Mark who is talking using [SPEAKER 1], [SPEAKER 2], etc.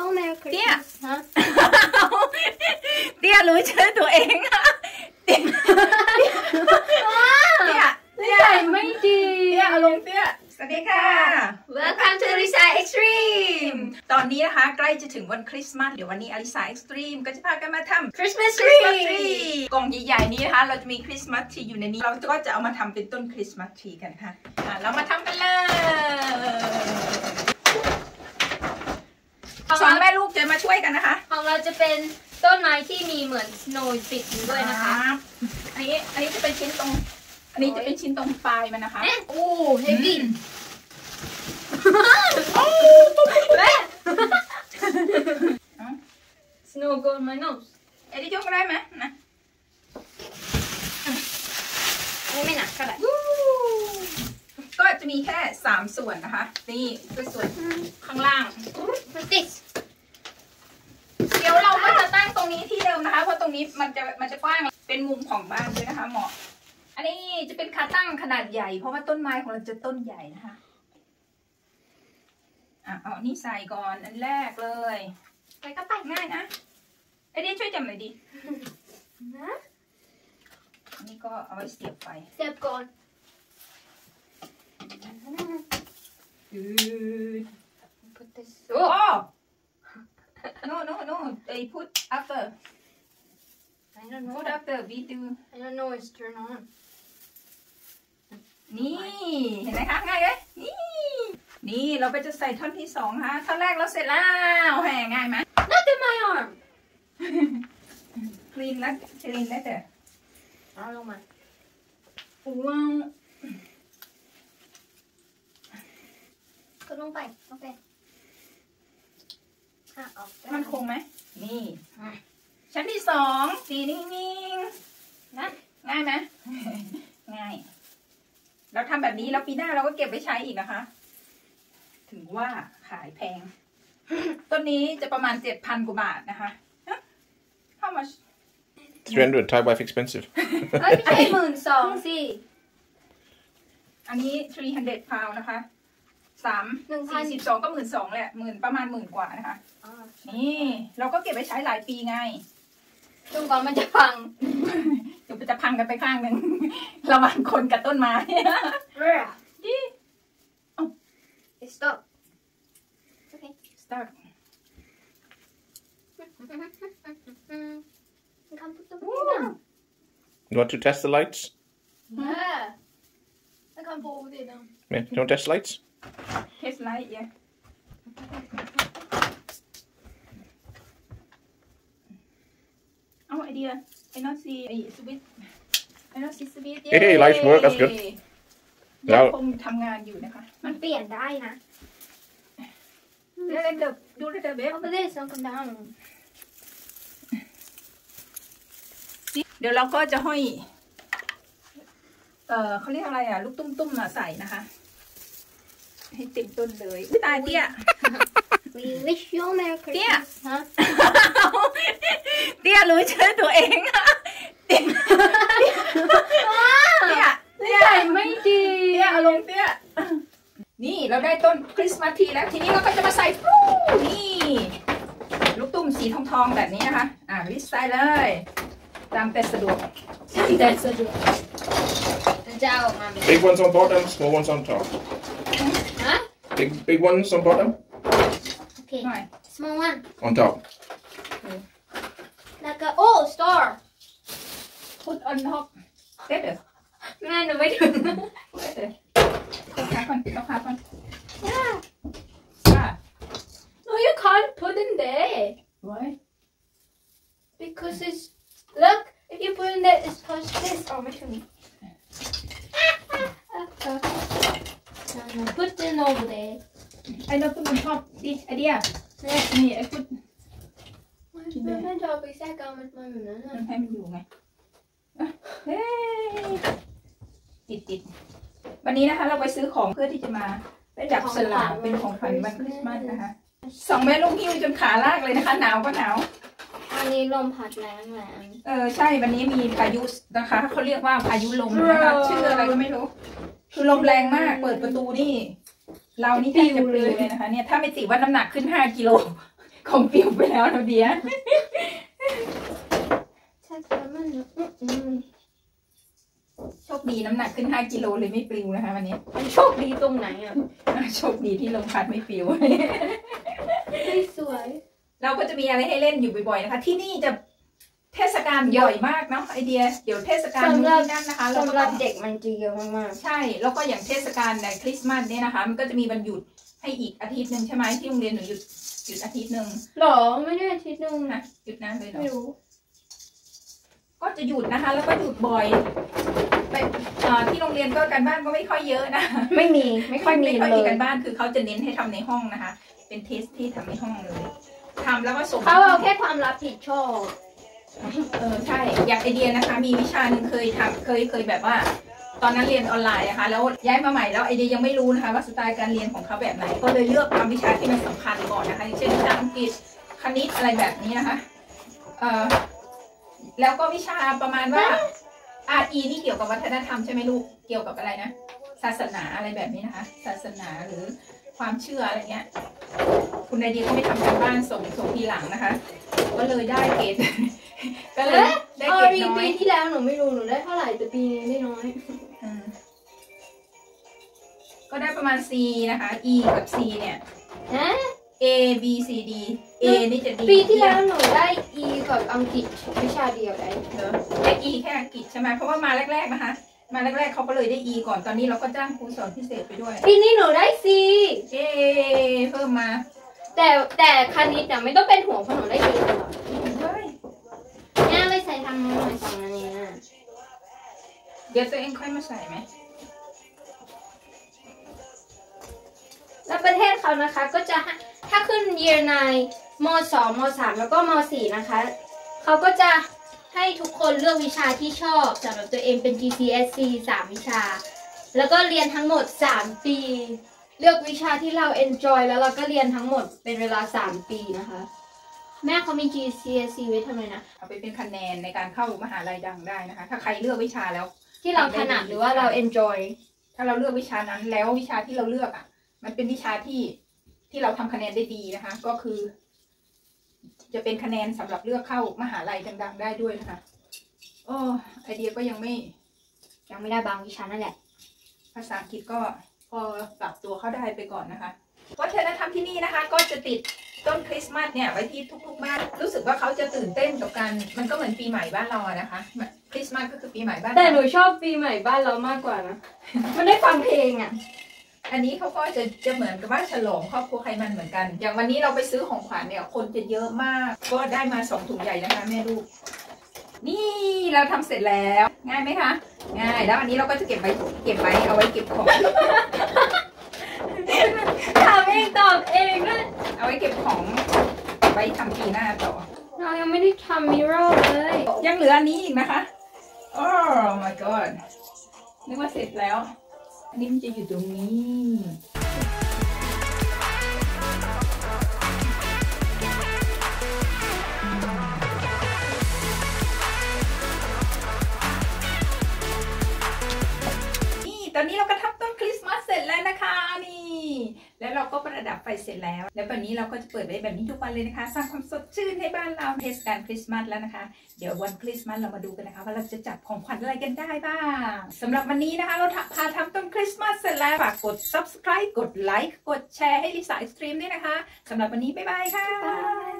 [SPEAKER 1] you all Merry Christmas.
[SPEAKER 2] เตี้ย
[SPEAKER 1] Huh?
[SPEAKER 2] เตี้ยรู้ชื่อตัวเองอะเตี้ยเตี้ยเตี้ย
[SPEAKER 1] ไม่ดี
[SPEAKER 2] เตี้ยอารมณ์เตี้ยสวัสดีค่ะ
[SPEAKER 1] Welcome to Arisa Extreme
[SPEAKER 2] ตอนนี้นะคะใกล้จะถึงวันคริสต์มาส เดี๋ยววันนี้ Arisa Extreme ก็จะพากันมาทำ
[SPEAKER 1] Christmas
[SPEAKER 2] Christmas tree
[SPEAKER 1] tree
[SPEAKER 2] กล่องใหญ่ๆนี้นะคะ เราจะมี Christmas tree อยู่ในนี้ เราก็จะเอามาทำเป็นต้น Christmas tree กันค่ะอะเรามาทำกันเลยสองแม่ลูกจะมาช่วยกันนะคะ
[SPEAKER 1] ของเรา จะเป็นต้นไม้ที่มีเหมือน snow ติดอยู่ด้วยนะคะ
[SPEAKER 2] รับอันนี้อันนี้จะเป็นชิ้นตรง อันนี้จะเป็นชิ้นตรงปลายมันนะคะ
[SPEAKER 1] เอ๊ะโอ้ heavy แม่ snow go on my nose
[SPEAKER 2] เอ็ดดี้ยกได้ไหมนะ
[SPEAKER 1] อันนี้ไม่หนักเท่าไหร่
[SPEAKER 2] ก็จะมีแค่สามส่วนนะคะ นี่คือส่วนข้างล่าง
[SPEAKER 1] What's this
[SPEAKER 2] เดี๋ยวเราก็จะตั้งตรงนี้ที่เดิมนะคะ เพ ราะตรงนี้มันจะมันจะกว้างเป็นมุมของบ้านด้วยนะคะเหมาะ อันนี้จะเป็นขาตั้งขนาดใหญ่ เพราะว่าต้นไม้ของเราจะต้นใหญ่นะคะอะเอาอันนี้ใส่ก่อนอันแรกเลย
[SPEAKER 1] ไปก็ไป
[SPEAKER 2] ง่ายนะไอเดียช่วยจำหน่อยดิ
[SPEAKER 1] นะ
[SPEAKER 2] อันนี้ก็เอาไว้เสียบไฟ
[SPEAKER 1] เสียบก่อน
[SPEAKER 2] อืด
[SPEAKER 1] put this
[SPEAKER 2] โอ้ no no no they put after
[SPEAKER 1] I don't know
[SPEAKER 2] put after we do
[SPEAKER 1] I don't know it's turn on
[SPEAKER 2] นี่เห็นไหมคะง่ายเลยนี่นี่เราก็จะใส่ท่อนที่สองค่ะท่อนแรกเราเสร็จแล้วแหงง่ายไหม
[SPEAKER 1] not in my arm
[SPEAKER 2] คลีนแล้วคลีนแล้วเด้อ
[SPEAKER 1] เอาลงมา
[SPEAKER 2] ว้าว
[SPEAKER 1] ก็ลงไปลงไปอะออกได้
[SPEAKER 2] มันคงไหมนี่
[SPEAKER 1] อะ
[SPEAKER 2] ชั้นที่สองสีนิ่ง
[SPEAKER 1] นะ
[SPEAKER 2] ๆง่ายไหมง่าย เราทำแบบนี้แล้วปีหน้าเราก็เก็บไว้ใช้อีกนะคะ ถึงว่าขายแพง ต้นนี้จะประมาณเจ็ดพันกว่าบาทนะคะ How much
[SPEAKER 3] 300 Thai wife expensive.
[SPEAKER 1] เอ้ยไม่ใช่หมื่นสองสิ
[SPEAKER 2] อันนี้ 300 pound นะคะสาม
[SPEAKER 1] หนึ่งพัน
[SPEAKER 2] สี่สิบสองก็หมื่นสองแหละหมื่นประมาณหมื่นกว่านะคะ
[SPEAKER 1] อ่า
[SPEAKER 2] นี่ เราก็เก็บไว้ใช้หลายปีไง
[SPEAKER 1] จนกว่ามันจะพัง
[SPEAKER 2] เดี๋ยวมันจะพังกันไปข้างหนึ่งระหว่างคนกับต้นไม้ดิ
[SPEAKER 1] It stop okay
[SPEAKER 2] start
[SPEAKER 1] you can put the
[SPEAKER 2] Woo.
[SPEAKER 1] money down
[SPEAKER 3] You want to test the lights?
[SPEAKER 1] yeah I can put it down
[SPEAKER 3] Yeah, you want to test the lights?
[SPEAKER 2] test light yeah เอาไอเดียไอ้น อซีไอ้สวิตไอ้นอซีสวิต
[SPEAKER 3] Hey, life work, that's good.
[SPEAKER 2] ยังคงทำงานอยู่นะคะ
[SPEAKER 1] มันเปลี่ยนได้นะ
[SPEAKER 2] เล่นเดบดูเล่นเดบเบฟ
[SPEAKER 1] Over this and come down
[SPEAKER 2] เดี๋ยวเราก็จะห้อย เออเขาเรียกอะไรอะ ลูกตุ้มตุ้มๆมาใส่นะคะ ให้เต็มต้นเลยอุ๊ยตายเตี้ย
[SPEAKER 1] We wish you all Merry Christmas ฮะ
[SPEAKER 2] เตี้ยรู้ชื่อตัวเองอะเตี้ยเตี้ยเตี้ย
[SPEAKER 1] ไม่ดี
[SPEAKER 2] เตี้ยอารมณ์เตี้ยนี่เราได้ต้นคริสต์มาสทรีแล้ว ทีนี้เราก็จะมาใส่ฟูนี่ ลูกตุ้มสีทองทองๆแบบนี้นะคะ อ่าวิสใส่เลย ตามแต่สะดวก
[SPEAKER 1] แต่สะดวกจะเอาออกมาเป็น
[SPEAKER 3] Big ones on bottom, small ones on top.
[SPEAKER 1] ฮะ
[SPEAKER 3] Big big ones on bottom,
[SPEAKER 1] โอเค
[SPEAKER 2] หน่อย
[SPEAKER 1] small one
[SPEAKER 3] on top.
[SPEAKER 1] แล้วก็โอ้ star
[SPEAKER 2] พุดออนท็อปเด็ดเด้อ
[SPEAKER 1] แม่หนูไม่ถึง
[SPEAKER 2] เด็ดเด้อเอาขาก่อนเอาขาก่อน
[SPEAKER 1] yeah
[SPEAKER 2] ค่ะ
[SPEAKER 1] no you can't put in there
[SPEAKER 2] ไว้
[SPEAKER 1] because it's look if you put in there it's touch this oh ไม่ถึง no no put it over there
[SPEAKER 2] ไอ้เราตุ้มชอบดิ ไอเดีย
[SPEAKER 1] เนี่ย
[SPEAKER 2] นี่ไอ้พุด
[SPEAKER 1] มันไม่ชอบไปแทรกกันมันมันแบบนั้น
[SPEAKER 2] มันให้มันอยู่ไงอะเฮ้ยติดติดวันนี้นะคะ เราไปซื้อของเพื่อที่จะมาได้จับสลากเป็นของขวัญวันคริสต์มาสนะคะสองแม่ลูกหิ้วจนขาลากเลยนะคะ หนาวก็หนาว
[SPEAKER 1] อันนี้ลมพัดแรงแรง
[SPEAKER 2] เออใช่วันนี้มีพายุนะคะเขาเรียกว่าพายุลมนะคะชื่ออะไรก็ไม่รู้ คือลมแรงมากเปิดประตูนี่ เรานี่แทบจะปลิวเลยนะคะ เนี่ยถ้าไม่ติว่าน้ำหนักขึ้นห้ากิโล ของปิวไปแล้วนะเบียร์
[SPEAKER 1] ถ้าเกิดมันอืมอืม
[SPEAKER 2] โชคดีน้ำหนักขึ้น 5 กิโลเลยไม่ปลิวนะคะวันนี้
[SPEAKER 1] มันโชคดีตรงไหนอะ
[SPEAKER 2] โชคดีที่ลมพัดไม่ปลิว
[SPEAKER 1] ไม่สวย
[SPEAKER 2] เราก็จะมีอะไรให้เล่นอยู่บ่อยๆนะคะ ที่นี่จะเทศกาลบ่อยมากเนาะไอเดีย เดี๋ยวเทศกาลนู้นนี่นั่นนะคะเราก็
[SPEAKER 1] สำห
[SPEAKER 2] ต้
[SPEAKER 1] รั
[SPEAKER 2] อบง
[SPEAKER 1] เด็กมันจะเยอะมาก
[SPEAKER 2] ใช่ แล้วก็อย่างเทศกาลในคริสต์มาสเนี่ยนะคะ มันก็จะมีวันหยุดให้อีกอาทิตย์หนึ่งใช่ไหมที่โรงเรียนหนูหยุด หยุดอาทิตย์หนึ่ง
[SPEAKER 1] ๆหรอไม่ได้อาทิตย์หนึง
[SPEAKER 2] นะหยุดนานเลยเหรอ
[SPEAKER 1] ไม่รู้
[SPEAKER 2] ก็จะหยุดนะคะ แล้วก็หยุดบ่อยไปเอ่อที่โรงเรียนก็การบ้านก็ไม่ค่อยเยอะนะ
[SPEAKER 1] ไม่มีไม่ค่อยมี
[SPEAKER 2] ไม่ค่อย
[SPEAKER 1] เล
[SPEAKER 2] มี
[SPEAKER 1] ย
[SPEAKER 2] การบ้านคือเขาจะเน้นให้ทำในห้องนะคะ เป็นเทสที่ทำในห้องเลยทำแล้วก็ส่ง
[SPEAKER 1] เขาเอาแค่ความรับผิดชอบ
[SPEAKER 2] เออใช่ อยากไอเดียนะคะ มีวิชาหนึ่งเคยทำเคยเคยแบบว่า ตอนนั้นเรียนออนไลน์นะคะแล้วย้ายมาใหม่แล้วไอเดียยังไม่รู้นะคะว่าสไตล์การเรียนของเขาแบบไหน ก็เลยเลือกทำวิชาที่มันสำคัญก่อนนะคะเช่นวิชาอังกฤษคณิตอะไรแบบนี้นะคะเออแล้วก็วิชาประมาณว่า RE นี่เกี่ยวกับวัฒนธรรมใช่ไหมลูกเกี่ยวกับอะไรนะศาสนาอะไรแบบนี้นะคะ ศาสนาหรือความเชื่ออะไรเงี้ย คุณไอเดียก็ไม่ทำการบ้านส่งส่งทีหลังนะคะ ก็เลยได้เกรดก็เลยได้
[SPEAKER 1] เก
[SPEAKER 2] รดน้อ
[SPEAKER 1] ปี
[SPEAKER 2] ย
[SPEAKER 1] ที่แล้วหนูไม่รู้หนูได้เท่าไหร่แต่ปีนี้ได้น้อย
[SPEAKER 2] ก็ได้ประมาณ C นะคะ E กับ C เนี่ย
[SPEAKER 1] ฮะ
[SPEAKER 2] A B C D A นี่จะดี
[SPEAKER 1] ปีที่แล้วหนูได้ E กับอังกฤษวิชาเดียวได้
[SPEAKER 2] เนอะได้ E แค่อังกฤษใช่ไหมเพราะว่ามาแรกๆนะคะ มาแรกๆเขาก็เลยได้ E ก่อนตอนนี้เราก็จ้างครูสอนพิเศษไปด้วย
[SPEAKER 1] ปีนี้หนูได้ C
[SPEAKER 2] เย้เพิ่มมา
[SPEAKER 1] แต่แต่คณิตน่ะไม่ต้องเป็นห่วงเพราะหนูได้ E ตลอด
[SPEAKER 2] เฮ้ย
[SPEAKER 1] แม่ไปใส่ทำหน่อยสองอันนี้นะ
[SPEAKER 2] เดี๋ยวตัวเองค่อยมาใส่ไหม
[SPEAKER 1] เทศเขานะคะ ก็จะให้ถ้าขึ้น year 9ม2ม3แล้วก็ม4นะคะ เขาก็จะให้ทุกคนเลือกวิชาที่ชอบสำหรับตัวเองเป็น GCSE 3 วิชา แล้วก็เรียนทั้งหมด 3 ปี เลือกวิชาที่เรา enjoy แล้วเราก็เรียนทั้งหมดเป็นเวลา 3 ปีนะคะ แม่เขามี GCSE ไว้ทำไมนะ
[SPEAKER 2] เอาไปเป็นคะแนนในการเข้ามหาลัยดังได้นะคะ ถ้าใครเลือกวิชาแล้ว
[SPEAKER 1] ที่เราถนัดหรือว่าเรา enjoy
[SPEAKER 2] ถ้าเราเลือกวิชานั้นแล้ววิชาที่เราเลือกอะ มันเป็นวิชาที่ที่เราทำคะแนนได้ดีนะคะ ก็คือ จะเป็นคะแนนสำหรับเลือกเข้ามหาลัยดัง ๆ ได้ด้วยนะคะโอ้ไอเดียก็ยังไม่
[SPEAKER 1] ยังไม่ได้บางวิชานั่นแหละ
[SPEAKER 2] ภาษาอังกฤษก็พอปรับตัวเข้าได้ไปก่อนนะคะวัฒนธรรมที่นี่นะคะ ก็จะติดต้นคริสต์มาสเนี่ยไว้ที่ทุกๆบ้านรู้สึกว่าเขาจะตื่นเต้นกับการมันก็เหมือนปีใหม่บ้านเราอะนะคะคริสต์มาสก็คือปีใหม่บ้าน
[SPEAKER 1] แต่
[SPEAKER 2] เรา
[SPEAKER 1] หนูชอบปีใหม่บ้านเรามากกว่านะมันได้ฟังเพลงอะ
[SPEAKER 2] อันนี้เขาก็จะจะเหมือนกับว่าฉลองครอบครัวใครมันเหมือนกัน อย่างวันนี้เราไปซื้อของขวัญเนี่ยคนจะเยอะมาก ก็ได้มาสองถุงใหญ่นะคะแม่ลูก นี่เราทำเสร็จแล้ว ง่ายไหมคะ ง่าย แล้วอันนี้เราก็จะเก็บไว้เก็บไว้เอาไว้เก็บของ
[SPEAKER 1] ถามเองตอบเองด้วย
[SPEAKER 2] เอาไว้เก็บของไว้ทำปีหน้าต่อ
[SPEAKER 1] เรายังไม่ได้ทำมิโรเลย
[SPEAKER 2] ยังเหลืออันนี้อีกนะคะ โอ้ my god นึกว่าเสร็จแล้วอั นนี้มันจะอยู่ตรงนี้ นี่ ตอนนี้เราก็ ก็ประดับไฟเสร็จแล้ว แล้วแบบนี้เราก็จะเปิดไว้แบบนี้ทุกวันเลยนะคะ สร้างความสดชื่นให้บ้านเราเทศกาลคริสต์มาสแล้วนะคะ เดี๋ยววันคริสต์มาสเรามาดูกันนะคะ ว่าเราจะจับของขวัญอะไรกันได้บ้างสำหรับวันนี้นะคะ เราพาทำต้นคริสต์มาสเสร็จแล้วฝากกด subscribe กดไลค์กดแชร์ให้ลิซ่าไอศครีมด้วยนะคะสำหรับวันนี้บ๊ายบายค่ะ